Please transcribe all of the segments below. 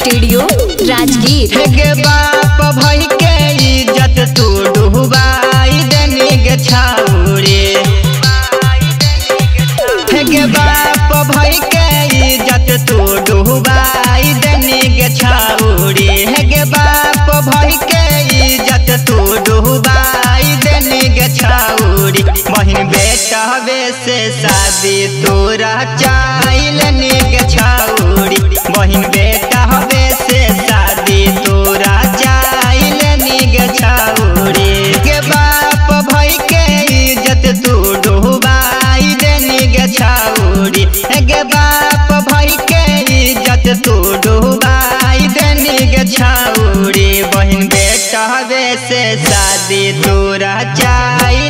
Studio, Rajgir. बाप भई के इज़्ज़त तू डुबाई देनी गे छाउरी गे बाप भई के इज़्ज़त तू डुबाई देनी गे छाउरी गे बाप भई के इज़्ज़त तू डुबाई देनी गे छाउरी बहिन बेटा वे से शादी तोरा चाइलनी बाप भई के इज़्ज़त तू डूबाई देनी गे छाउरी बहन बेटा से शादी तोरा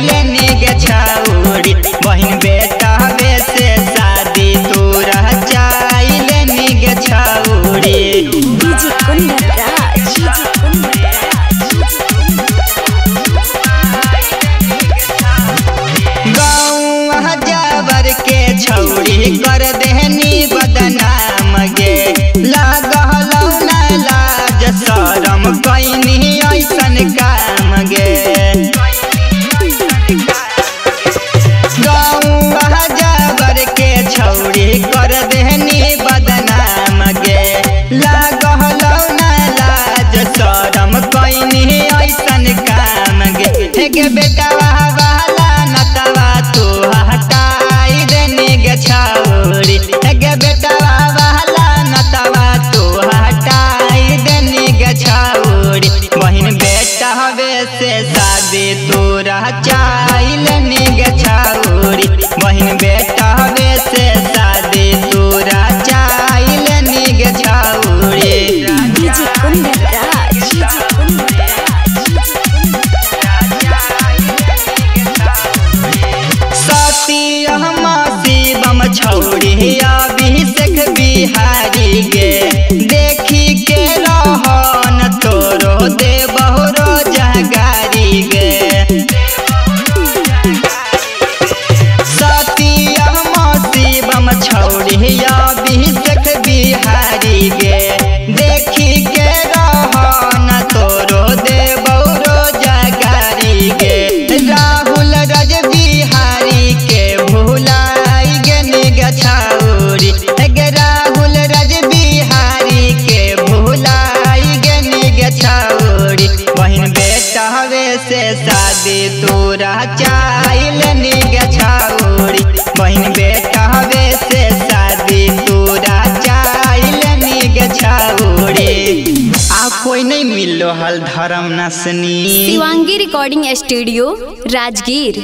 लेनी गे छाउरी गे बेटा नतवा तू हटाई देने के छौरी के बेटा वाला नतवा तू हटाई देने के छौरी बहिन बेटा हवे से शादी तोरा चाइलनी के छौरी बहिन बेटा से शादी तोरा चाइल निग बहन बेटा हवे से शादी तोरा चाइल छौरी आ, कोई नहीं मिलो हल धर्म नसनी। Shivangi recording studio, Rajgir.